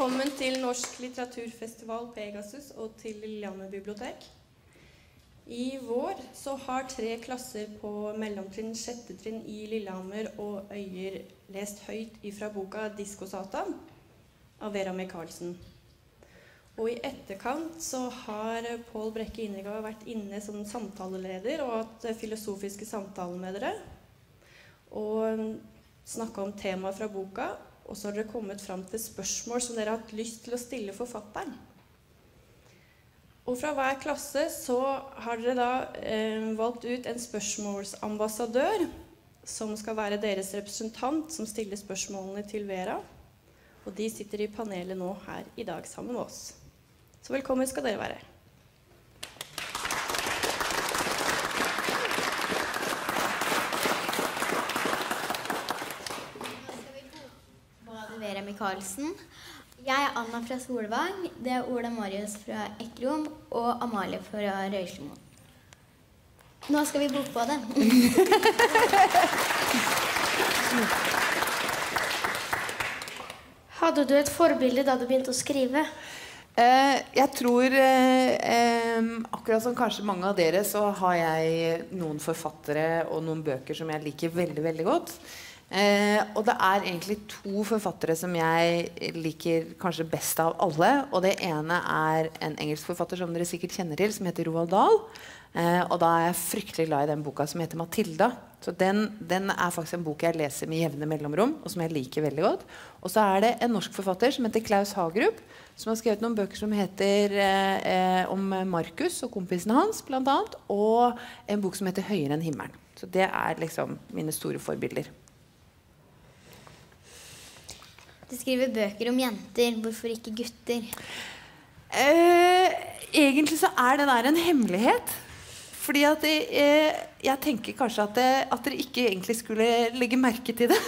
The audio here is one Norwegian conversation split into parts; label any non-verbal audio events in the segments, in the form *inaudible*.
Velkommen til Norsk litteraturfestival Pegasus og til Lillehammer bibliotek. I vår så har tre klasser på mellomtrinn, sjette trinn i Lillehammer og Øyer lest høyt ifra boka 'Disko Satan' av Vera Michaelsen. Og i etterkant så har Pål Brekke Innegave vært inne som samtaleleder og hatt filosofiske samtaler med dere. Og snakka om temaet fra boka og så har dere kommet fram til spørsmål som dere har hatt lyst til å stille forfatteren. Og fra hver klasse så har dere da eh, valgt ut en spørsmålsambassadør som skal være deres representant, som stiller spørsmålene til Vera. Og de sitter i panelet nå her i dag sammen med oss. Så velkommen skal dere være. Michaelsen. Jeg er Anna fra Solvang. Det er Ola Marius fra Ekrom og Amalie fra Røyslemoen. Nå skal vi boke på det. *laughs* Hadde du et forbilde da du begynte å skrive? Eh, jeg tror eh, eh, Akkurat som kanskje mange av dere, så har jeg noen forfattere og noen bøker som jeg liker veldig, veldig godt. Eh, og det er egentlig to forfattere som jeg liker kanskje best av alle. Og det ene er en engelsk forfatter som dere sikkert kjenner til, som heter Roald Dahl. Eh, og da er jeg fryktelig glad i den boka som heter 'Matilda'. Så den, den, er faktisk en bok jeg leser med jevne mellomrom, og som jeg liker veldig godt. Og så er det en norsk forfatter som heter Klaus Hagerup, som har skrevet noen bøker som heter eh, eh om Markus og kompisene hans, bl.a. Og en bok som heter 'Høyere enn himmelen'. Så det er liksom mine store forbilder. Du skriver bøker om jenter. Hvorfor ikke gutter? Eh, egentlig så er det der en hemmelighet. Fordi at jeg, eh, jeg tenker kanskje at, det, at, dere ikke egentlig skulle legge merke til det.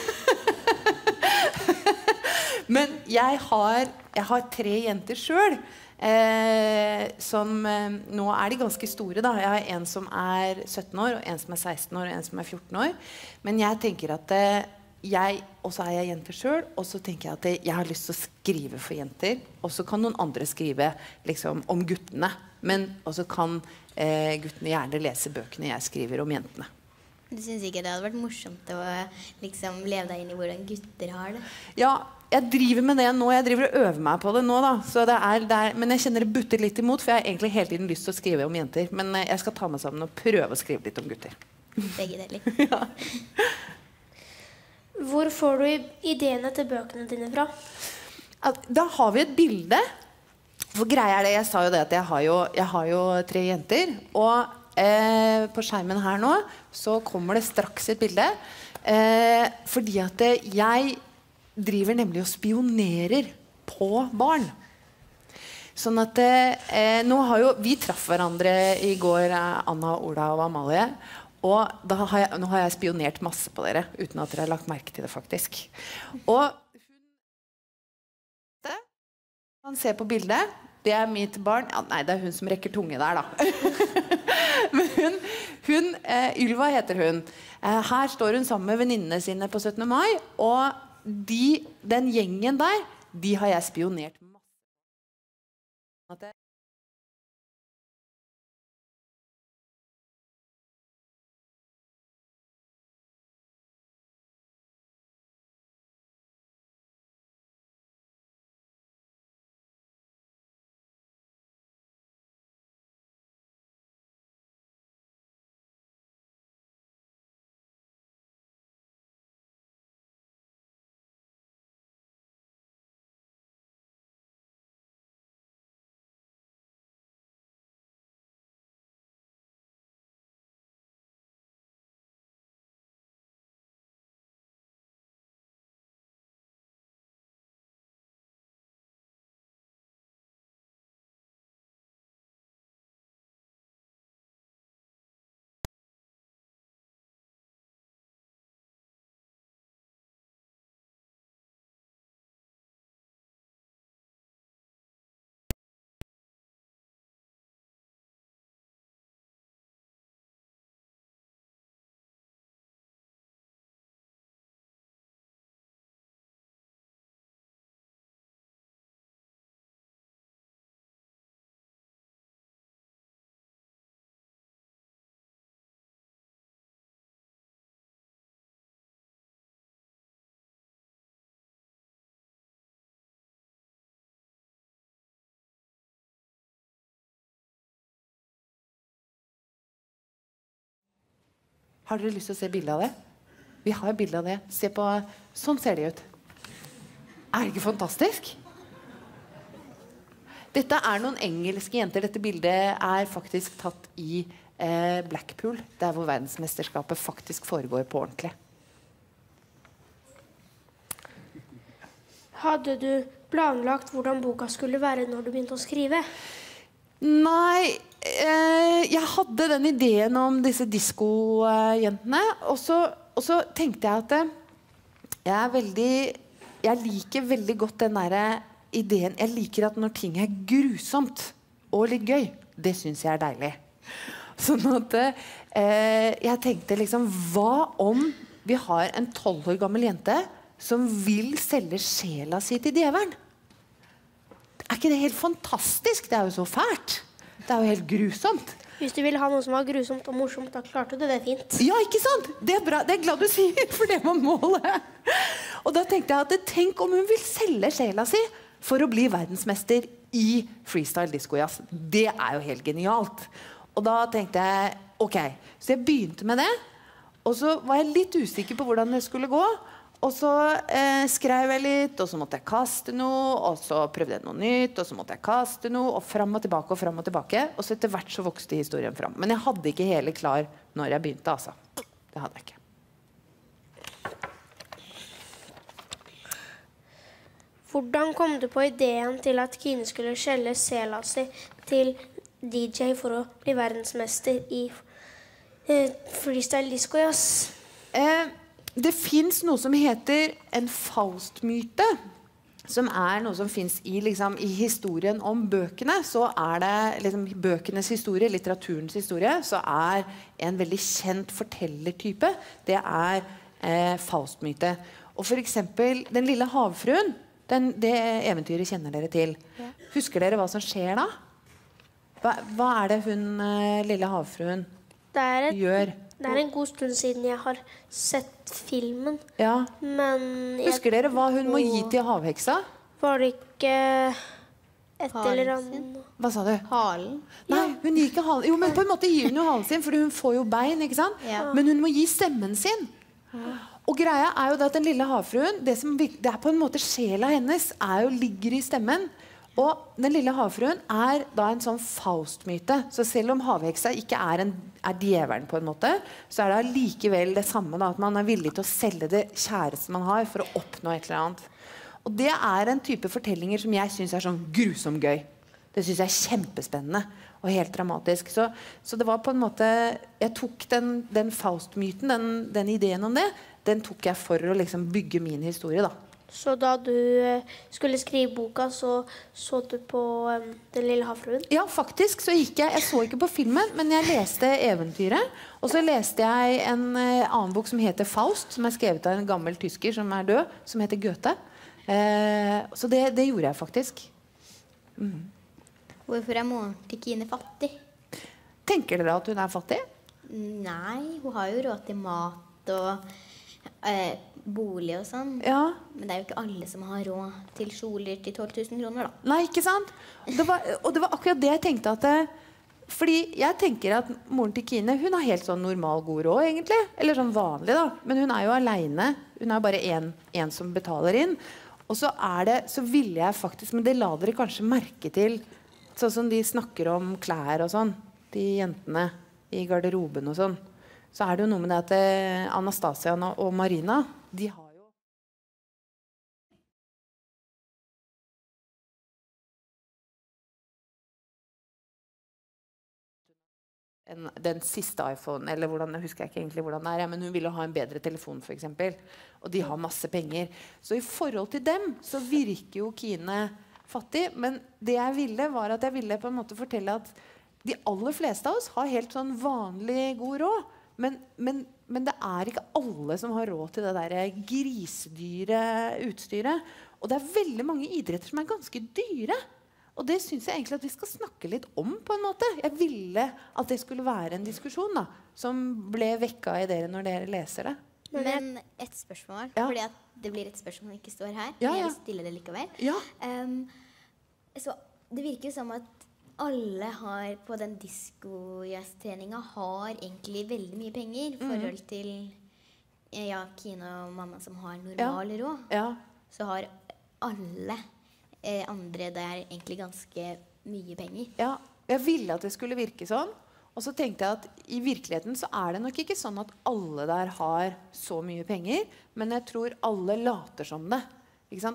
*laughs* Men jeg har, jeg har, tre jenter sjøl. Eh, som eh, Nå er de ganske store. da Jeg har en som er 17 år, og en som er 16 år og en som er 14 år. Men jeg tenker at eh, jeg, og så er jeg jente sjøl, og så tenker jeg at jeg har lyst til å skrive for jenter. Og så kan noen andre skrive liksom, om guttene. Men også kan eh, guttene gjerne lese bøkene jeg skriver om jentene. Du syns ikke det hadde vært morsomt å liksom, leve deg inn i hvordan gutter har det? Ja, jeg driver med det nå. Jeg driver og øver meg på det nå. da det er, det er, Men jeg kjenner det butter litt imot, for jeg har egentlig hele tiden lyst til å skrive om jenter. Men eh, jeg skal ta meg sammen og prøve å skrive litt om gutter. Begge deler. *laughs* ja. Hvor får du ideene til bøkene dine fra? Da har vi et bilde. For greia er det, Jeg sa jo det at jeg har jo, jeg har jo tre jenter. Og eh, på skjermen her nå så kommer det straks et bilde. Eh, fordi at jeg driver nemlig og spionerer på barn. Sånn at eh, nå har jo Vi traff hverandre i går, eh, Anna, Ola og Amalie. Og har jeg, nå har jeg spionert masse på dere uten at dere har lagt merke til det, faktisk. Og han ser på bildet. Det er mitt barn. Ja, nei, det er hun som rekker tunge der, da. *laughs* Men hun, hun eh, Ylva heter hun. Eh, her står hun sammen med venninnene sine på 17. mai. Og de, den gjengen der, de har jeg spionert masse Har dere lyst til å se bilde av det? Vi har bilde av det. Se på Sånn ser de ut. Er det ikke fantastisk? Dette er noen engelske jenter. Dette bildet er faktisk tatt i eh, Blackpool, der hvor verdensmesterskapet faktisk foregår på ordentlig. Hadde du planlagt hvordan boka skulle være når du begynte å skrive? Nei, jeg hadde den ideen om disse diskojentene. Og, og så tenkte jeg at eh, jeg er veldig Jeg liker veldig godt den derre ideen Jeg liker at når ting er grusomt og litt gøy, det syns jeg er deilig. Sånn at eh, jeg tenkte liksom Hva om vi har en tolv år gammel jente som vil selge sjela si til djevelen? Er ikke det helt fantastisk? Det er jo så fælt. Det er jo helt grusomt. Hvis du ville ha noe som var grusomt og morsomt, da klarte du det fint. Ja, ikke sant? Det er bra. Det er glad du sier, for det var målet. Og da tenkte jeg at tenk om hun vil selge sjela si for å bli verdensmester i freestyle discojazz. Det er jo helt genialt. Og da tenkte jeg OK. Så jeg begynte med det. Og så var jeg litt usikker på hvordan det skulle gå. Og så eh, skrev jeg litt, og så måtte jeg kaste noe. Og så prøvde jeg noe nytt, og så måtte jeg kaste noe. Og fram og tilbake og fram og tilbake. Og så etter hvert så vokste historien fram. Men jeg hadde ikke hele klar når jeg begynte, altså. Det hadde jeg ikke. Hvordan kom du på ideen til at Kine skulle skjelle sela si til DJ for å bli verdensmester i eh, freestyle disco-jazz? Eh, det fins noe som heter en Faust-myte. Som er noe som fins i, liksom, i historien om bøkene. Så er det liksom, bøkenes historie, litteraturens historie, så er en veldig kjent fortellertype Det er eh, Faust-myte. Og eksempel Den lille havfruen. Den, det eventyret kjenner dere til. Husker dere hva som skjer da? Hva, hva er det hun eh, lille havfruen Det et, gjør? Det er en god stund siden jeg har sett filmen, Ja. men jeg, Husker dere hva hun må gi til havheksa? var det ikke et Halen eller annet. Hva sa du? Halen. Nei, hun gir ikke halen. Jo, men på en måte gir hun jo halen sin, for hun får jo bein. ikke sant? Ja. Men hun må gi stemmen sin. Og greia er jo det at den lille havfruen, det, som, det er på en måte sjela hennes, er jo, ligger i stemmen. Og den lille havfruen er da en sånn Faust-myte. Så selv om havheksa ikke er, en, er djevelen, på en måte, så er det allikevel det samme. Da, at man er villig til å selge det kjæreste man har, for å oppnå et eller annet. Og det er en type fortellinger som jeg syns er sånn grusomt gøy. Det syns jeg er kjempespennende og helt dramatisk. Så, så det var på en måte Jeg tok den, den Faust-myten, den, den ideen om det, den tok jeg for å liksom bygge min historie, da. Så da du eh, skulle skrive boka, så så du på um, Den lille havfruen? Ja, faktisk så gikk jeg Jeg så ikke på filmen, men jeg leste eventyret. Og så leste jeg en uh, annen bok som heter Faust, som er skrevet av en gammel tysker som er død, som heter Goethe. Uh, så det, det gjorde jeg faktisk. Hvorfor er moren til Kine fattig? Tenker dere at hun er fattig? Nei, hun har jo råd til mat og eh, bolig og sånn. Ja. Men det er jo ikke alle som har råd til kjoler til 12 000 kroner, da. Nei, ikke sant? Det var, og det var akkurat det jeg tenkte at det, Fordi jeg tenker at moren til Kine Hun har helt sånn normal, god råd, egentlig. Eller sånn vanlig, da. Men hun er jo aleine. Hun er bare én som betaler inn. Og så er det Så ville jeg faktisk Men det la dere kanskje merke til. Sånn som de snakker om klær og sånn. De jentene i garderoben og sånn. Så er det jo noe med det at eh, Anastasia og Marina De har jo den siste iPhone, eller hvordan, jeg husker ikke egentlig hvordan det er, men hun ville ha en bedre telefon f.eks. Og de har masse penger. Så i forhold til dem så virker jo Kine fattig. Men det jeg ville, var at jeg ville på en måte fortelle at de aller fleste av oss har helt sånn vanlig god råd. Men, men, men det er ikke alle som har råd til det der grisedyre utstyret. Og det er veldig mange idretter som er ganske dyre. Og det syns jeg egentlig at vi skal snakke litt om. på en måte. Jeg ville at det skulle være en diskusjon da, som ble vekka i dere når dere leser det. Men et spørsmål, Ja. fordi at det blir et spørsmål som ikke står her. Ja, men jeg vil stille det likevel. Ja. Um, så det virker jo som at alle har på den diskojazztreninga har egentlig veldig mye penger i forhold til eh, ja, Kine og mamma som har normal råd. Ja. Så har alle eh, andre der egentlig ganske mye penger. Ja, jeg ville at det skulle virke sånn. Og så tenkte jeg at i virkeligheten så er det nok ikke sånn at alle der har så mye penger, men jeg tror alle later som det.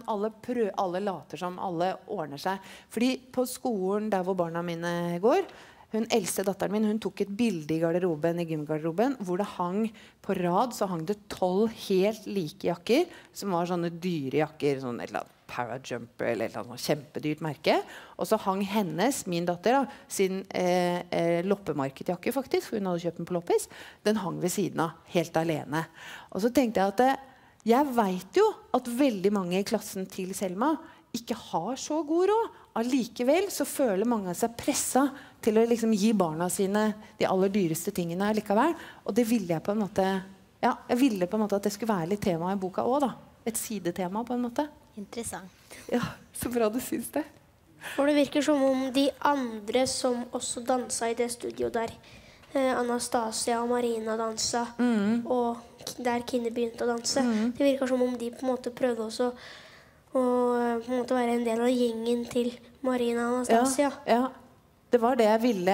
Alle, prø alle later som, alle ordner seg. Fordi på skolen der hvor barna mine går, hun eldste datteren min hun tok et bilde i garderoben, i gymgarderoben hvor det hang på rad så hang det tolv helt like jakker, som var sånne dyre jakker. sånn et eller annet Parajumper eller et eller annet kjempedyrt merke. Og så hang hennes, min datter, da, sin eh, eh, loppemarkedjakke, faktisk, for hun hadde kjøpt den på loppis, den hang ved siden av, helt alene. Og så tenkte jeg at jeg veit jo at veldig mange i klassen til Selma ikke har så god råd. Allikevel så føler mange seg pressa til å liksom gi barna sine de aller dyreste tingene likevel. Og det ville jeg på en måte ja, jeg ville på en måte at det skulle være litt tema i boka òg. Et sidetema. på en måte. Interessant. Ja, Så bra du syns det. For det virker som om de andre som også dansa i det studioet der, Anastasia og Marina dansa, og der Kinne begynte å danse, det virker som om de på en måte prøvde også å eh, på en måte være en del av gjengen til Marina og Anastasia. Ja, ja. Det var det jeg ville.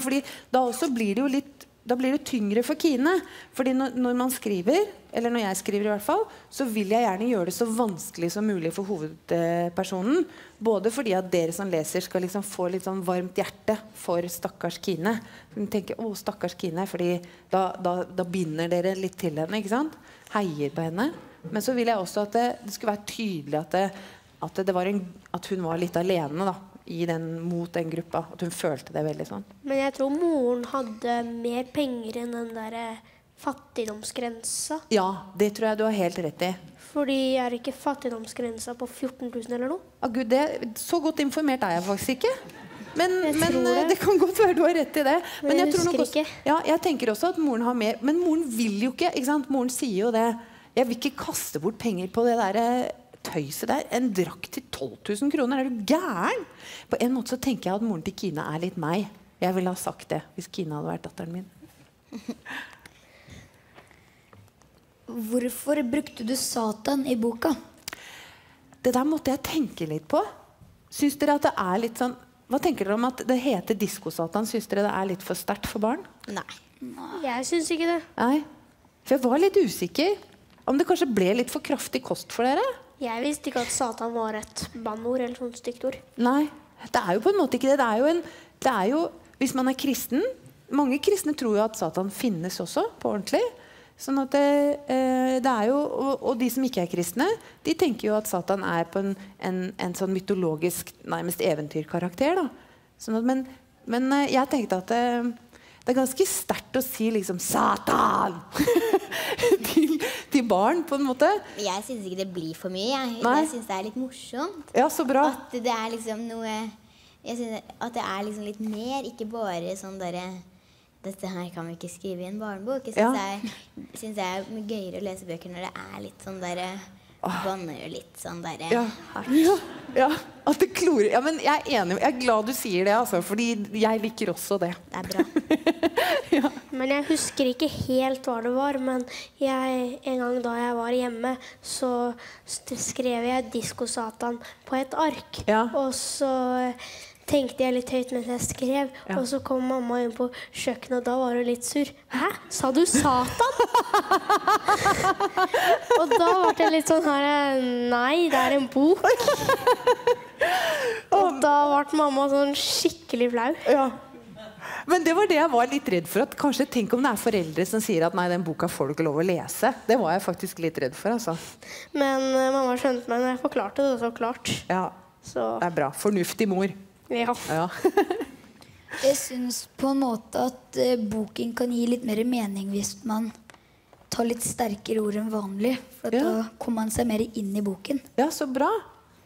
Fordi da også blir det jo litt da blir det tyngre for Kine. Fordi når, når man skriver, eller når jeg skriver i hvert fall, så vil jeg gjerne gjøre det så vanskelig som mulig for hovedpersonen. Både fordi at dere som leser skal liksom få litt sånn varmt hjerte for stakkars Kine. Hun tenker, å stakkars Kine, fordi da, da, da binder dere litt til henne. ikke sant? Heier på henne. Men så vil jeg også at det, det skulle være tydelig at, det, at, det var en, at hun var litt alene da, den, mot den gruppa. At hun følte det veldig sånn. Men jeg tror moren hadde mer penger enn den der eh, fattigdomsgrensa. Ja, det tror jeg du har helt rett i. Fordi er ikke fattigdomsgrensa på 14 000 eller noe? Ah, Gud, det, så godt informert er jeg faktisk ikke. Men, men eh, det. det kan godt være du har rett i det. Men jeg jeg, også, ja, jeg tenker også at moren har mer Men moren vil jo ikke. ikke sant? Moren sier jo det. Jeg vil ikke kaste bort penger på det der eh, tøyset der. En drakt til 12 000 kroner. Er du gæren? På en måte så tenker jeg at moren til Kine er litt meg. Jeg ville ha sagt det hvis Kine hadde vært datteren min. *laughs* Hvorfor brukte du Satan i boka? Det der måtte jeg tenke litt på. Syns dere at det er litt sånn Hva tenker dere om at det heter Disko-Satan? Syns dere det er litt for sterkt for barn? Nei. Jeg syns ikke det. Nei. For jeg var litt usikker. Om det kanskje ble litt for kraftig kost for dere? Jeg visste ikke at Satan var et bannord eller sånt stygt ord. Nei. Det er jo på en måte ikke det. Det er jo en det er jo, Hvis man er kristen Mange kristne tror jo at Satan finnes også, på ordentlig. Sånn at det, eh, det er jo, og, de som ikke er kristne, de tenker jo at Satan er på en, en, en sånn mytologisk, nærmest eventyrkarakter. Da. Sånn at, men, men eh, jeg tenkte at det, er ganske sterkt å si liksom 'Satan!' *laughs* til, til barn, på en måte. Jeg syns ikke det blir for mye. Jeg, Nei. jeg syns det er litt morsomt. Ja, så bra. At det er liksom noe jeg synes At det er liksom litt mer, ikke bare sånn derre dette her kan vi ikke skrive i en barnebok. Jeg syns Ja. det, er- synes det er gøyere å lese bøker når det er litt sånn derre Banner jo litt sånn derre Ja. hardt. Ja, ja, at det klorer. Ja, men jeg er enig. Jeg er glad du sier det, altså, fordi jeg liker også det. Det er bra. *laughs* Men jeg husker ikke helt hva det var. Men jeg, en gang da jeg var hjemme, så skrev jeg 'Disko-Satan' på et ark. Ja. Og så tenkte jeg litt høyt mens jeg skrev, Ja. og så kom mamma inn på kjøkkenet, og da var hun litt sur. 'Hæ, sa du Satan?' *laughs* og da ble det litt sånn her Nei, det er en bok. og da ble mamma sånn skikkelig flau. Ja. Men det var det jeg var litt redd for. At kanskje Tenk om det er foreldre som sier at nei, den boka får du ikke lov å lese. Det var jeg faktisk litt redd for. altså. Men uh, mamma skjønte meg når jeg forklarte det så klart. Ja, Så Det er bra. Fornuftig mor. Ja. Ja. *laughs* Jeg syns på en måte at eh, boken kan gi litt mer mening hvis man tar litt sterkere ord enn vanlig. For at Ja. da kommer man seg mer inn i boken. ja, så bra.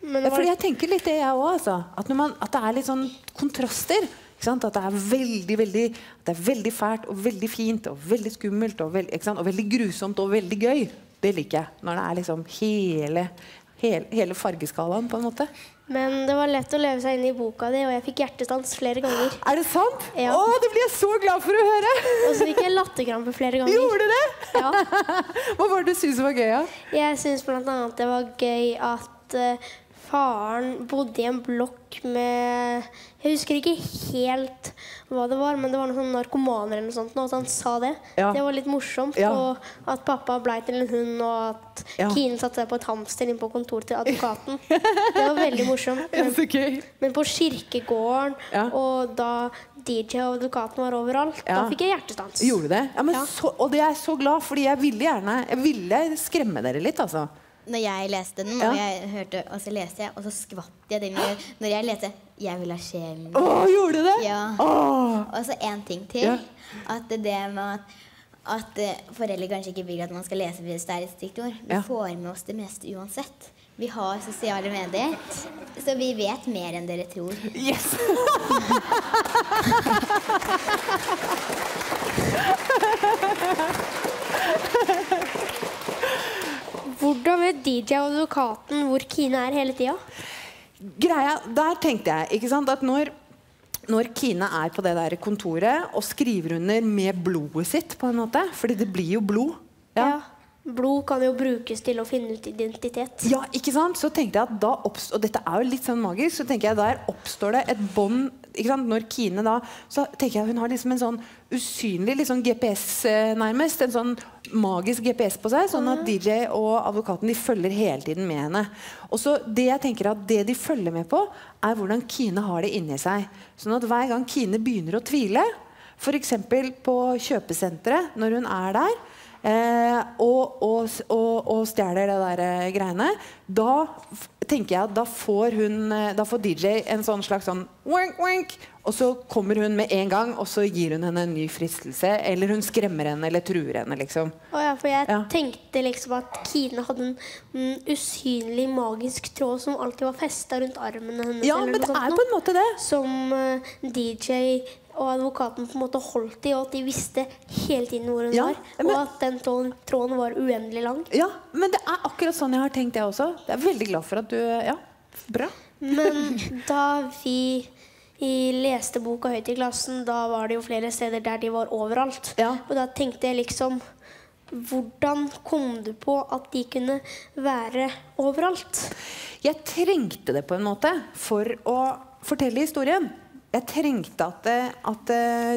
Men Ja, fordi jeg tenker litt det, jeg òg. Altså. At, at det er litt sånn kontraster. Ikke sant? At det er veldig veldig, det er veldig fælt og veldig fint og veldig skummelt og, veld, ikke sant? og veldig grusomt og veldig gøy. Det liker jeg. Når det er liksom hele, Hele, hele fargeskalaen, på en måte. Men det var lett å leve seg inn i boka di, og jeg fikk hjertestans flere ganger. Er det sant? Ja. Å, det blir jeg så glad for å høre! Og så fikk jeg latterkrampe flere ganger. Gjorde du det? Ja. Hva var det du syntes var gøy? Ja? Jeg syns bl.a. det var gøy at eh, faren bodde i en blokk med Jeg husker ikke helt hva det var, men det var noen narkomaner eller noe sånt, og at han sa det. Ja. Det var litt morsomt. Ja. Og at pappa blei til en hund, og at Ja. Kine satte seg på et hamster inne på kontoret til advokaten. Det var veldig morsomt. *laughs* Men, okay. men på kirkegården, og da DJ og advokaten var overalt, da fikk jeg hjertestans. Gjorde det? Ja, men Ja. Så, og det er jeg så glad, fordi jeg ville gjerne Jeg ville skremme dere litt, altså. Når jeg leste den, og jeg hørte, og så leste jeg, og så skvatt jeg den når, jeg leste 'Jeg vil ha sjelen'. Åh, gjorde du det? Ja. Åh. Og så en ting til. Ja. At det med at, at eh, foreldre kanskje ikke vil at man skal lese hvis det er et stygt ord. Vi Ja. får med oss det meste uansett. Vi har sosiale medier, så vi vet mer enn dere tror. Yes! *laughs* Hvordan vet DJ og advokaten hvor Kine er hele tida? Greia, Der tenkte jeg ikke sant, at når, når Kine er på det der kontoret og skriver under med blodet sitt, på en måte Fordi det blir jo blod. Ja. Blod kan jo brukes til å finne ut identitet. Ja, ikke sant? Så tenkte jeg at da oppstår, Og dette er jo litt sånn magisk, så tenker jeg der oppstår det et bånd? Når Kine da Så tenker jeg hun har liksom en sånn usynlig litt sånn GPS eh, nærmest. En sånn magisk GPS på seg, sånn at DJ og advokaten de følger hele tiden med henne. Og så det jeg tenker at det de følger med på, er hvordan Kine har det inni seg. Sånn at hver gang Kine begynner å tvile, f.eks. på kjøpesenteret når hun er der eh, og, og, og, og stjeler det der eh, greiene, da tenker jeg at da får, hun, eh, da får DJ en sånn slags sånn wink, wink, og så kommer hun med en gang, og så gir hun henne en ny fristelse. Eller hun skremmer henne eller truer henne, liksom. Å ja, for jeg Ja. tenkte liksom at Kine hadde en mm, usynlig, magisk tråd som alltid var festa rundt armene hennes. Ja, men det er på en måte det. Som uh, DJ og advokaten på en måte holdt i, og at de visste hele tiden hvor hun Ja, var. men- Og at den tråden, tråden var uendelig lang. Ja, men det er akkurat sånn jeg har tenkt, jeg også. Jeg er veldig glad for at du Ja, bra. Men *laughs* da vi vi leste boka høyt i klassen, da var det jo flere steder der de var overalt. Ja. Og da tenkte jeg liksom Hvordan kom du på at de kunne være overalt? Jeg trengte det på en måte for å fortelle historien. Jeg trengte at, det, at,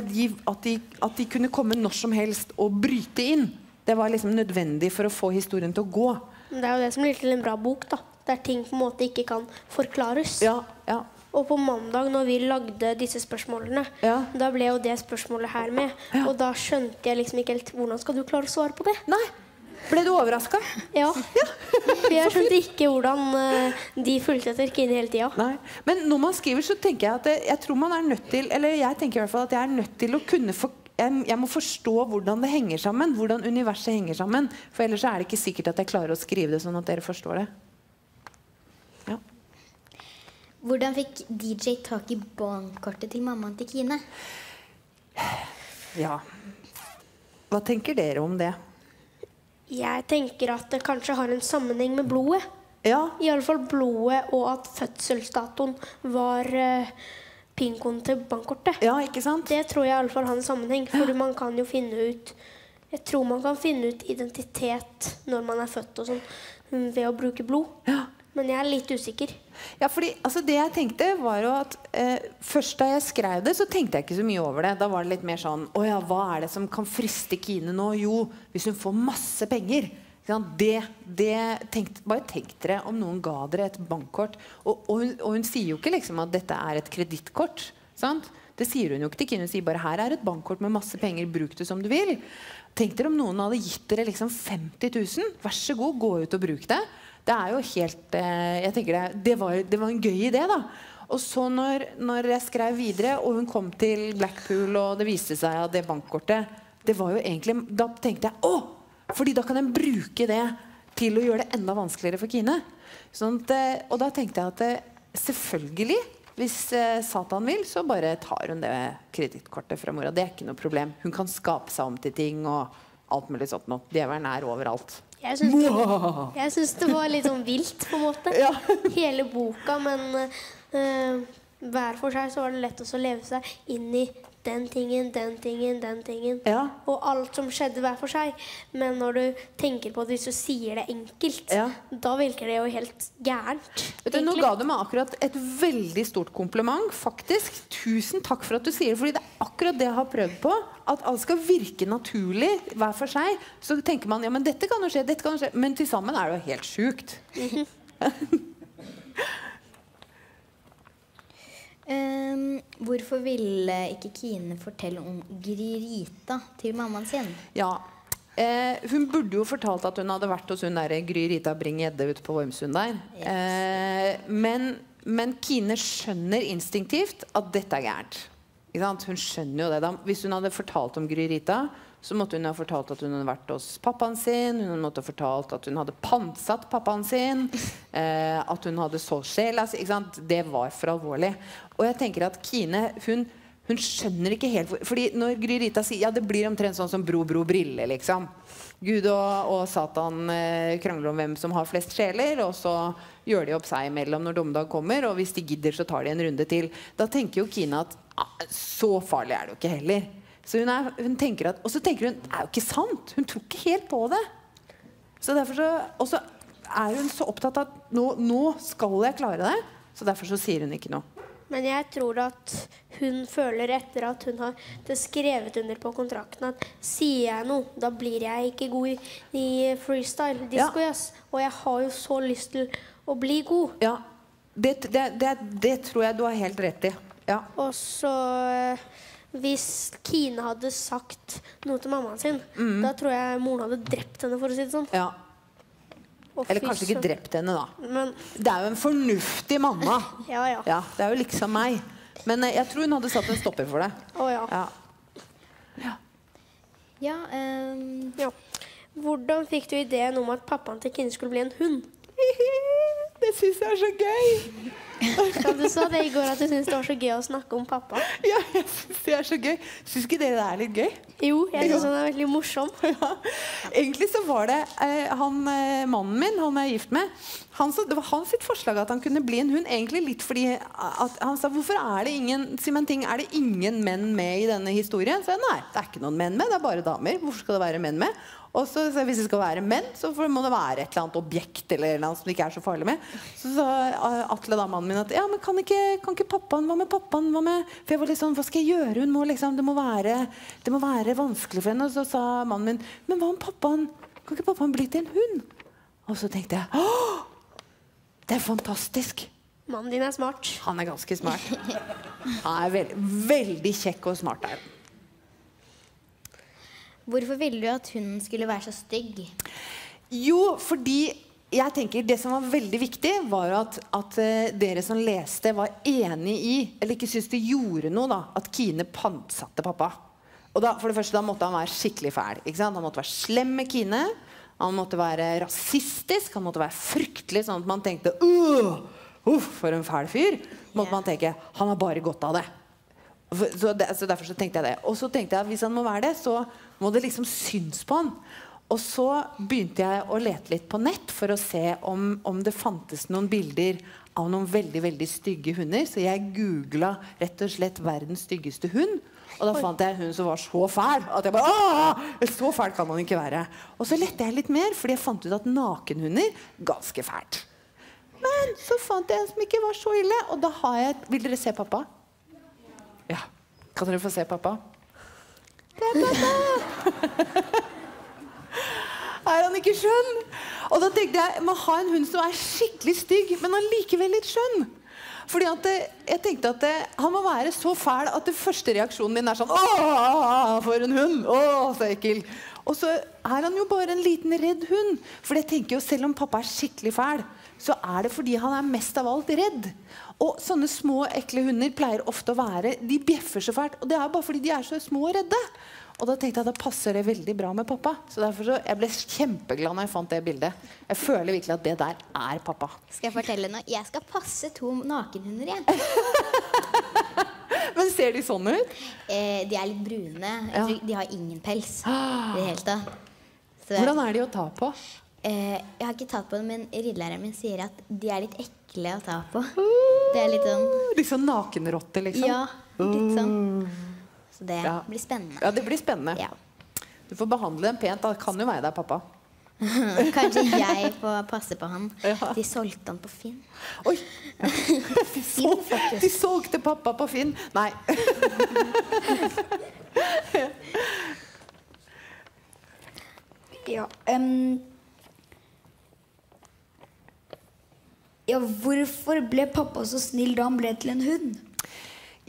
de, at, de, at de kunne komme når som helst og bryte inn. Det var liksom nødvendig for å få historien til å gå. Det er jo det som blir til en bra bok, da. Der ting på en måte ikke kan forklares. Ja, ja. Og på mandag når vi lagde disse spørsmålene, Ja. da ble jo det spørsmålet her med. Og da skjønte jeg liksom ikke helt hvordan skal du klare å svare på det. Nei. Ble du overraska? *laughs* Ja. For jeg skjønte ikke hvordan eh, de fulgte etter Kine hele tida. Men når man skriver, så tenker jeg at det, jeg tror man er nødt til Eller jeg tenker i hvert fall at jeg er nødt til å kunne for, jeg, jeg må forstå hvordan det henger sammen. Hvordan universet henger sammen. For ellers er det ikke sikkert at jeg klarer å skrive det sånn at dere forstår det. Ja. Hvordan fikk DJ tak i bankkortet til mammaen til Kine? ja. Hva tenker dere om det? Jeg tenker at det kanskje har en sammenheng med blodet. Ja. Iallfall blodet, og at fødselsdatoen var uh, pinkoden til bankkortet. ja, ikke sant? Det tror jeg i alle fall har en sammenheng, for man kan jo finne ut Jeg tror man kan finne ut identitet når man er født og sånn, ved å bruke blod. Ja. Men jeg er litt usikker. Ja, fordi altså, Det jeg tenkte, var jo at eh, først da jeg skrev det, så tenkte jeg ikke så mye over det. Da var det litt mer sånn Å ja, hva er det som kan friste Kine nå? Jo, hvis hun får masse penger. Det, det tenkt, Bare tenk dere om noen ga dere et bankkort. Og, og, hun, og hun sier jo ikke liksom at dette er et kredittkort. Det sier hun jo ikke til Kine. Hun sier bare her er et bankkort med masse penger, bruk det som du vil. Tenk dere om noen hadde gitt dere liksom 50 000. Vær så god, gå ut og bruk det. Det er jo helt eh, jeg tenker det, det, var, det var en gøy idé, da. Og så når, når jeg skrev videre, og hun kom til Blackpool, og det viste seg at det bankkortet det var jo egentlig, Da tenkte jeg å! Fordi da kan jeg bruke det til å gjøre det enda vanskeligere for Kine. Sånn at, eh, og da tenkte jeg at eh, selvfølgelig, hvis Satan vil, så bare tar hun det kredittkortet fra mora. Det er ikke noe problem. Hun kan skape seg om til ting og alt mulig sånt noe. Djevelen er overalt. Jeg syns det, jeg syns det var litt sånn vilt, på en måte. Ja. Hele boka, men uh, hver for seg så var det lett å leve seg inn i den tingen, den tingen, den tingen. Ja. Og alt som skjedde hver for seg. Men når du tenker på det hvis du sier det enkelt, Ja. da virker det jo helt gærent. Du, nå ga du meg akkurat et veldig stort kompliment. Faktisk. Tusen takk for at du sier det. Fordi det er akkurat det jeg har prøvd på. At alt skal virke naturlig hver for seg. Så tenker man ja, men dette kan jo skje, dette kan jo skje. Men til sammen er det jo helt sjukt. *laughs* *laughs* Ehm, hvorfor ville ikke Kine fortelle om Gririta til mammaen sin? Ja. Eh, hun burde jo fortalt at hun hadde vært hos hun der Gry Rita Bring-Gjedde ute på Vormsund der. Eh, men, men Kine skjønner instinktivt at dette er gærent. Hun skjønner jo det. Da. Hvis hun hadde fortalt om Gry Rita, så måtte hun ha fortalt at hun hadde vært hos pappaen sin. Hun måtte ha fortalt at hun hadde pantsatt pappaen sin. *laughs* Eh, at hun hadde solgt sjela si. Det var for alvorlig. Og jeg tenker at Kine hun, hun skjønner ikke helt Fordi når Gry Rita sier Ja, det blir omtrent sånn som Bro, bro, brille, liksom. Gud og, og Satan eh, krangler om hvem som har flest sjeler, og så gjør de opp seg imellom når dommedag kommer, og hvis de gidder, så tar de en runde til. Da tenker jo Kine at ah, så farlig er det jo ikke heller. Så hun, er, hun tenker at, og så tenker hun det er jo ikke sant. Hun tror ikke helt på det. Så derfor så, og så er hun så opptatt av at nå, nå skal jeg klare det. Så derfor så sier hun ikke noe. Men jeg tror at hun føler etter at hun har det skrevet under på kontrakten at sier jeg noe, da blir jeg ikke god i, freestyle, disco jazz. Og jeg har jo så lyst til å bli god. Ja, det, det, det, det tror jeg du har helt rett i. Ja. Og så eh, Hvis Kine hadde sagt noe til mammaen sin, da tror jeg moren hadde drept henne, for å si det sånn. ja. Eller kanskje ikke drept henne, da. Men Det er jo en fornuftig mamma. *laughs* ja, ja. Ja, Det er jo liksom meg. Men eh, jeg tror hun hadde satt en stopper for det. Oh, ja. Ja. Ja, Um... ja. Hvordan fikk du ideen om at pappaen til Kine skulle bli en hund? *laughs* Det syns jeg er så gøy! *laughs* Ja, du sa det i går at du syntes det var så gøy å snakke om pappa. Ja, jeg syns det er så gøy. Syns ikke dere det er litt gøy? Jo, jeg syns han er veldig morsom. *laughs* Ja. Egentlig så var det eh, han eh, mannen min, han jeg er gift med han, så, Det var hans forslag at han kunne bli en hund. Egentlig litt fordi Han sa hvorfor er det ingen si meg en ting, er det ingen menn med i denne historien? Så jeg nei, det er ikke noen menn med, det er bare damer. Hvorfor skal det være menn med? Og så, så Hvis det skal være menn, så må det være et eller annet objekt eller, noe som det ikke er så farlig med. Så sa eh, Atle, da, mannen min, at ja, men kan ikke, kan ikke pappaen Hva med pappaen? Hva med For jeg var litt sånn, hva skal jeg gjøre? Hun må liksom, det, må være, det må være vanskelig for henne. Og så sa mannen min, men hva om pappaen Kan ikke pappaen bli til en hund? Og så tenkte jeg åh, det er fantastisk. Mannen din er smart. Han er ganske smart. Han er veld, veldig kjekk og smart. Er. Hvorfor ville du at hunden skulle være så stygg? Jo, fordi jeg tenker Det som var veldig viktig, var at, at eh, dere som leste, var enig i, eller ikke syntes det gjorde noe, da, at Kine pantsatte pappa. Og da, for det første, da måtte han være skikkelig fæl. Han måtte være slem med Kine. Han måtte være rasistisk. Han måtte være fryktelig, sånn at man tenkte «Åh, Uff, for en fæl fyr. Måtte yeah. man tenke. Han har bare godt av det. Så, det, så derfor så tenkte jeg det. Og så tenkte jeg at hvis han må være det, så må det liksom synes på han. Og så begynte jeg å lete litt på nett for å se om, om det fantes noen bilder av noen veldig veldig stygge hunder. Så jeg googla rett og slett 'verdens styggeste hund'. Og da fant jeg en hund som var så fæl at jeg bare Åh! Så fæl kan man ikke være. Og så lette jeg litt mer, fordi jeg fant ut at nakenhunder ganske fælt. Men så fant jeg en som ikke var så ille, og da har jeg Vil dere se pappa? Ja. Kan dere få se pappa? Er han ikke skjønn? Og da tenkte jeg må ha en hund som er skikkelig stygg, men allikevel litt skjønn. Fordi at det, jeg tenkte at det, Han må være så fæl at det første reaksjonen min er sånn Åh, for en hund! Åh, så ekkel! Og så er han jo bare en liten redd hund. For jeg tenker jo selv om pappa er skikkelig fæl, så er det fordi han er mest av alt redd. Og sånne små, ekle hunder pleier ofte å være De bjeffer så fælt. Og det er bare fordi de er så små og redde. Og da tenkte jeg at da passer det veldig bra med pappa. Så derfor så, Jeg ble kjempeglad når jeg fant det bildet. Jeg føler virkelig at det der er pappa. Skal jeg fortelle noe? Jeg skal passe to nakenhunder, igjen. *laughs* Men ser de sånn ut? Eh, de er litt brune. Ja. de har ingen pels i det hele tatt. Så Hvordan er de å ta på? Eh, jeg har ikke tatt på dem, men riddelæreren min sier at de er litt ekle å ta på. Det er litt sånn Litt sånn nakenrotte, liksom? Ja, litt sånn. Så det Ja. blir spennende. Ja, det blir spennende. Ja. Du får behandle dem pent. Da kan jo være deg, pappa. *laughs* Kanskje jeg *laughs* får passe på han. Ja. De solgte han på Finn. Oi! *laughs* De, sol de solgte pappa på Finn. Nei. Ja, em, ja, hvorfor ble pappa så snill da han ble til en hund?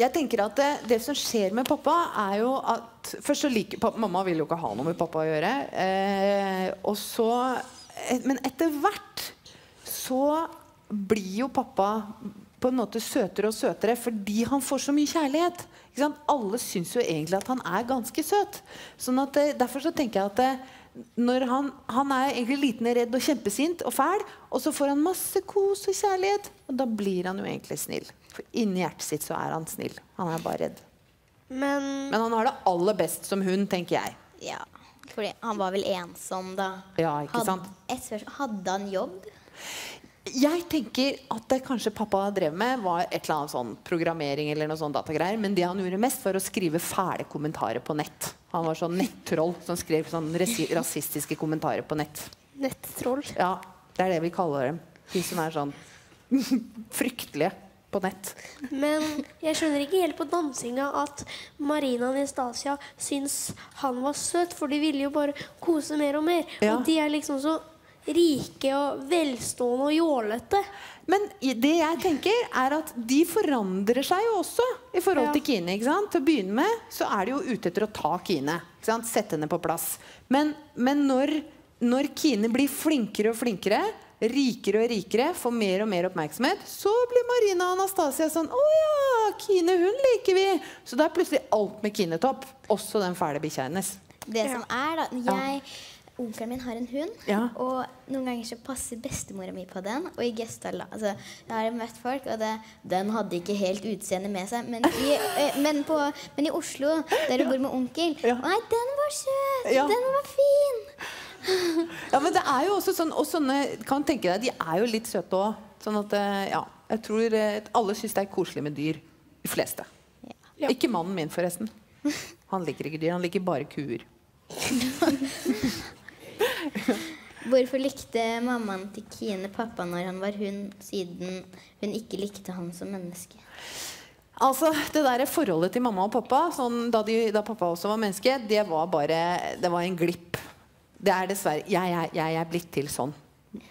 Jeg tenker at det, det som skjer med pappa, er jo at Først så liker pappa, Mamma vil jo ikke ha noe med pappa å gjøre. Eh, og så eh, Men etter hvert så blir jo pappa på en måte søtere og søtere fordi han får så mye kjærlighet. Alle syns jo egentlig at han er ganske søt. Sånn at, eh, derfor så tenker jeg at eh, når han, han er egentlig liten, redd og kjempesint og fæl, og så får han masse kos og kjærlighet, og da blir han jo egentlig snill. For inni hjertet sitt så er han snill. Han er bare redd. Men Men han har det aller best som hund, tenker jeg. Ja, fordi han var vel ensom da. Ja, ikke sant? Hadde, spørsmål. Hadde han jobb? Jeg tenker at det kanskje pappa drev med, var et eller annet sånn programmering eller noe sånn datagreier. Men det han gjorde mest, var å skrive fæle kommentarer på nett. Han var sånn nettroll som skrev sånn rasistiske kommentarer på nett. nettroll Ja, det er det vi kaller dem. De som er sånn *laughs* fryktelige på nett. Men jeg skjønner ikke helt på dansinga at Marina Nestasia Anastasia syns han var søt, for de ville jo bare kose mer og mer. Ja. Og de er liksom så rike og velstående og jålete. Men det jeg tenker er at de forandrer seg jo også i forhold Ja. til Kine. ikke sant? Til å begynne med så er de jo ute etter å ta Kine. ikke sant? Sette henne på plass. Men, men når, når Kine blir flinkere og flinkere, rikere og rikere, får mer og mer oppmerksomhet, så blir Marina og Anastasia sånn Å ja, Kine hun liker vi. Så da er plutselig alt med Kine topp. Også den fæle bikkja hennes. Det som er da jeg, Onkelen min har en hund, Ja. og noen ganger så passer bestemora mi på den. Og i Gestdal altså, Jeg har møtt folk, og det, den hadde ikke helt utseendet med seg. Men i, men på, men i Oslo, der du bor med onkel Ja. Nei, den var søt! Ja. Den var fin! Ja, men det er jo også sånn Og sånne kan tenke deg, de er jo litt søte òg. Sånn at ja, jeg tror alle syns det er koselig med dyr. De fleste. Ja. Ikke mannen min, forresten. Han liker ikke dyr, han liker bare kuer. *laughs* *laughs* Hvorfor likte mammaen til Kine pappa når han var hun, siden hun ikke likte han som menneske? Altså, Det der forholdet til mamma og pappa sånn, da, de, da pappa også var menneske, det var bare Det var en glipp. Det er dessverre Jeg, jeg, jeg er blitt til sånn.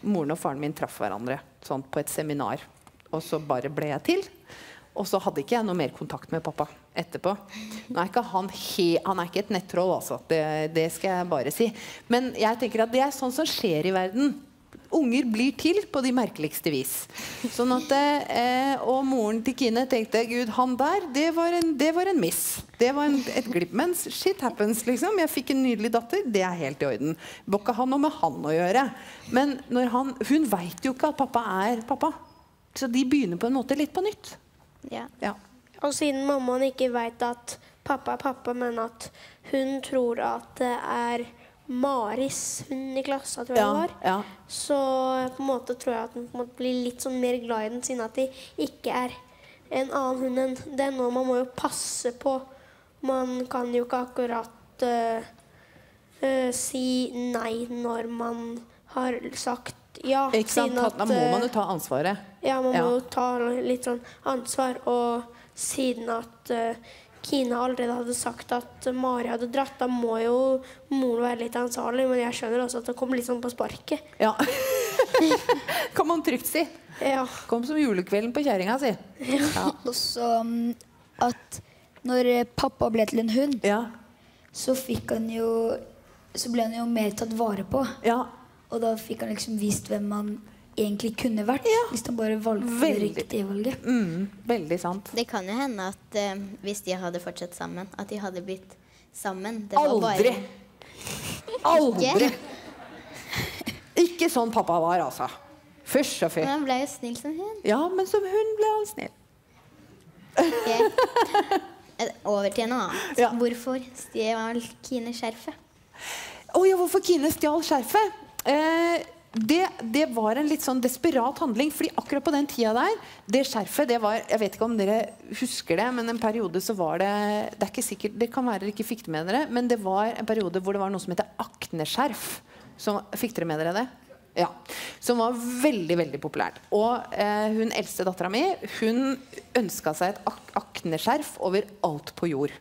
Moren og faren min traff hverandre sånn på et seminar. Og så bare ble jeg til. Og så hadde ikke jeg noe mer kontakt med pappa etterpå. Nå er ikke han, he, han er ikke et nettroll, altså. Det, det skal jeg bare si. Men jeg tenker at det er sånn som skjer i verden. Unger blir til på de merkeligste vis. Sånn at, eh, og moren til Kine tenkte Gud, han der, det var en, det var en miss. Det var en, et glipp. Men shit happens, liksom. Jeg fikk en nydelig datter. Det er helt i orden. Må ikke ha noe med han å gjøre. Men når han, hun veit jo ikke at pappa er pappa. Så de begynner på en måte litt på nytt. Ja. Ja. Og siden mammaen ikke veit at pappa er pappa, men at hun tror at det er Maris hund i klassa, tror jeg det var, ja. så på en måte tror jeg at hun blir litt sånn mer glad i den, siden at de ikke er en annen hund enn den. Og man må jo passe på. Man kan jo ikke akkurat uh, uh, si nei når man har sagt ja. Ikke sant? siden Da må eh, man jo ta ansvaret. ja, man Ja. må jo ta litt sånn ansvar. Og siden at uh, Kine allerede hadde sagt at Mari hadde dratt, da må jo moren være litt ansvarlig. Men jeg skjønner også at det kommer litt sånn på sparket. Ja. *laughs* kan man trygt si. Ja. Kom som julekvelden på kjerringa si. Ja. *laughs* Og Også mm, at når eh, pappa ble til en hund, Ja. så fikk han jo Så ble han jo mer tatt vare på. ja. Og da fikk han liksom vist hvem han egentlig kunne vært. Hvis han bare valgte det Veldig. riktige valget. Mm, veldig sant. Det kan jo hende at eh, hvis de hadde fortsatt sammen, at de hadde blitt sammen. Det var Aldri! Bare, Aldri! *laughs* Ikke sånn pappa var, altså. Fysj og fy. men han ble jo snill som hun. Ja, men som hun ble han snill. Ok. *laughs* Eh, Over til noe annet. Ja. Hvorfor stjal Kine skjerfet? Å ja, hvorfor Kine stjal skjerfet? eh, det, det var en litt sånn desperat handling. fordi akkurat på den tida der Det skjerfet det var Jeg vet ikke om dere husker det, men en periode så var det Det er ikke sikkert, det kan være dere ikke fikk det med dere, men det var en periode hvor det var noe som heter akneskjerf. Som, fikk dere med dere det? Ja. Som var veldig veldig populært. Og eh, hun eldste dattera mi hun ønska seg et ak akneskjerf over alt på jord.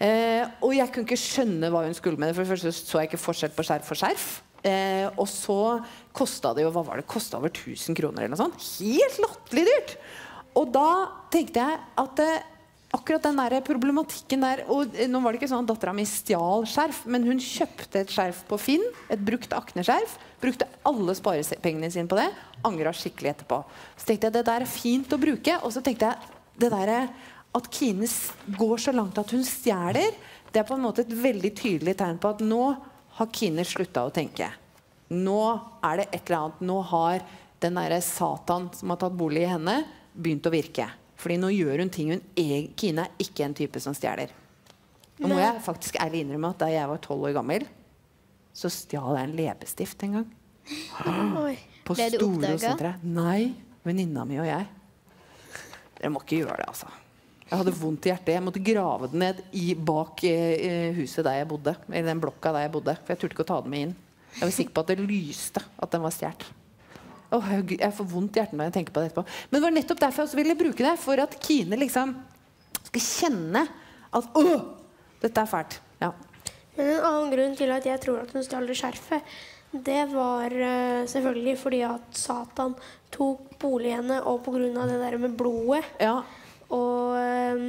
Eh, og jeg kunne ikke skjønne hva hun skulle med det. For det første så jeg ikke forskjell på skjerf og skjerf. Eh, og så kosta det jo hva var det, kosta over 1000 kroner eller noe sånt. Helt latterlig dyrt! Og da tenkte jeg at eh, akkurat den der problematikken der Og eh, nå var det ikke sånn at dattera mi stjal skjerf, men hun kjøpte et skjerf på Finn. Et brukt akneskjerf. Brukte alle sparepengene sine på det. Angra skikkelig etterpå. Så tenkte jeg det der er fint å bruke. Og så tenkte jeg det derre at Kine går så langt at hun stjeler, det er på en måte et veldig tydelig tegn på at nå har Kine slutta å tenke. Nå er det et eller annet Nå har den derre Satan som har tatt bolig i henne, begynt å virke. Fordi nå gjør hun ting hun er, Kine er ikke en type som stjeler. Nå må jeg faktisk ærlig innrømme at da jeg var tolv år gammel, så stjal jeg en leppestift en gang. Oi. På Ble du Store. Nei, venninna mi og jeg. Dere må ikke gjøre det, altså. Jeg hadde vondt i hjertet. Jeg måtte grave den ned i, bak eh, huset der jeg bodde. I den blokka der jeg bodde. For jeg turte ikke å ta den med inn. Jeg var sikker på at det lyste at den var stjålet. Oh, jeg, jeg får vondt i hjertet når jeg tenker på det etterpå. Men det var nettopp derfor jeg også ville bruke det. For at Kine liksom skal kjenne at Åh, dette er fælt. Ja. Men en annen grunn til at jeg tror at hun stjal det skjerfet, det var uh, selvfølgelig fordi at Satan tok boligene, og pga. det der med blodet. ja. Og eh,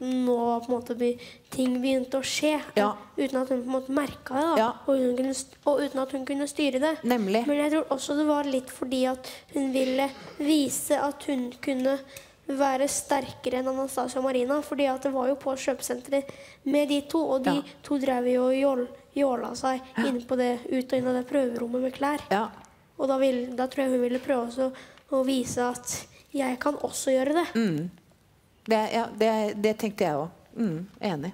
nå på en måte be, ting begynte å skje Ja. uten at hun på en måte merka det. Ja. Og, hun kunne, og uten at hun kunne styre det. Nemlig. Men jeg tror også det var litt fordi at hun ville vise at hun kunne være sterkere enn Anastasia og Marina. fordi at det var jo på kjøpesenteret med de to, og de Ja. to drev jo og jåla seg inne på det, ut og inn av det prøverommet med klær. ja. Og da, vil, da tror jeg hun ville prøve også å vise at jeg kan også gjøre det. Mm. Det, ja, det, det tenkte jeg òg. Mm, enig.